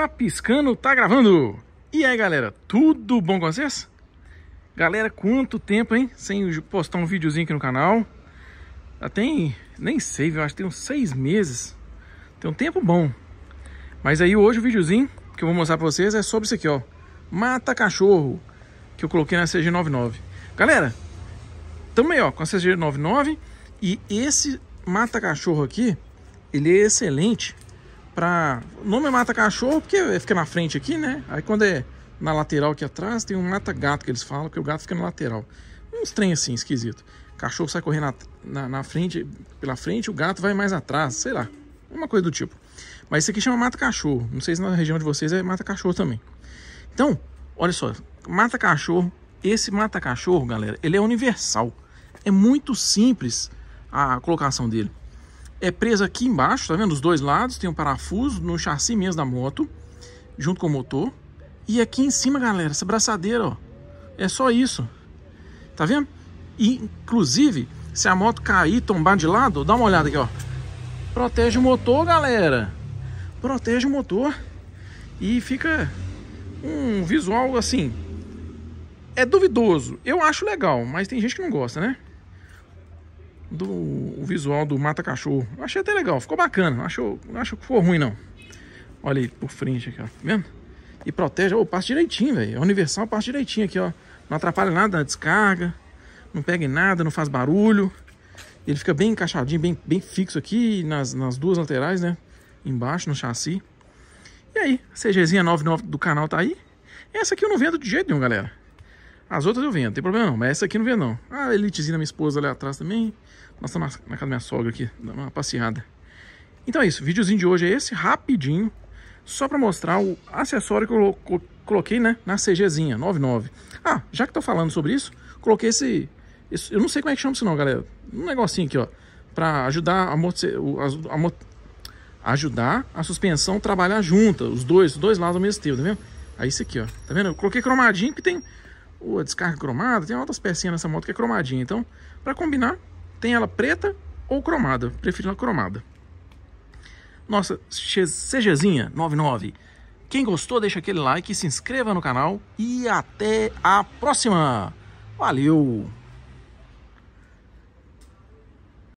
tá piscando, tá gravando. E aí, galera, tudo bom com vocês? Galera, quanto tempo, hein? Sem postar um videozinho aqui no canal. Já tem, nem sei, eu acho que tem uns seis meses. Tem um tempo bom. Mas aí hoje o videozinho que eu vou mostrar pra vocês é sobre isso aqui, ó. Mata cachorro, que eu coloquei na CG99. Galera, também, ó, com a CG99. E esse mata cachorro aqui, ele é excelente pra... O nome é mata cachorro porque fica na frente aqui, né? Aí quando é na lateral aqui atrás, tem um mata gato que eles falam, que o gato fica na lateral. Uns trem assim, esquisito. Cachorro sai correndo na, na, na, frente, pela frente, o gato vai mais atrás, sei lá. Uma coisa do tipo. Mas isso aqui chama mata cachorro. Não sei se na região de vocês é mata cachorro também. Então, olha só. Mata cachorro. Esse mata cachorro, galera, ele é universal. É muito simples a colocação dele é presa aqui embaixo, tá vendo? Os dois lados, tem um parafuso no chassi mesmo da moto, junto com o motor. E aqui em cima, galera, essa braçadeira, ó, é só isso. Tá vendo? E, inclusive, se a moto cair, tombar de lado, dá uma olhada aqui, ó. Protege o motor, galera. Protege o motor. E fica um visual, assim, é duvidoso. Eu acho legal, mas tem gente que não gosta, né? Do visual do Mata Cachorro. Achei até legal, ficou bacana. Acho, não acho que ficou ruim, não. Olha aí por frente aqui, ó. Tá vendo? E protege, ó, passa direitinho, velho. É universal, passa direitinho aqui, ó. Não atrapalha nada na descarga, não pega em nada, não faz barulho. Ele fica bem encaixadinho, bem, bem fixo aqui nas, nas duas laterais, né? Embaixo, no chassi. E aí, a CGzinha 99 do canal tá aí. Essa aqui eu não vendo de jeito nenhum, galera. As outras eu vendo, não tem problema não, mas essa aqui não vendo não. A elitezinha da minha esposa ali atrás também. Estamos na, casa da minha sogra aqui, dando uma passeada. Então é isso, o videozinho de hoje é esse, rapidinho. Só para mostrar o acessório que eu coloquei, né, na CGzinha 99. Ah, já que tô falando sobre isso, coloquei esse, esse eu não sei como é que chama isso não, galera. Um negocinho aqui, ó, para ajudar a, a, a, ajudar a suspensão a trabalhar junta, os dois, os dois lados ao mesmo tempo, tá vendo? Aí isso aqui, ó, tá vendo? Eu coloquei cromadinho que tem a descarga cromada, tem outras pecinhas nessa moto que é cromadinha. Então, para combinar, tem ela preta ou cromada. Prefiro ela cromada. Nossa CGzinha 99. Quem gostou, deixa aquele like, se inscreva no canal e até a próxima. Valeu!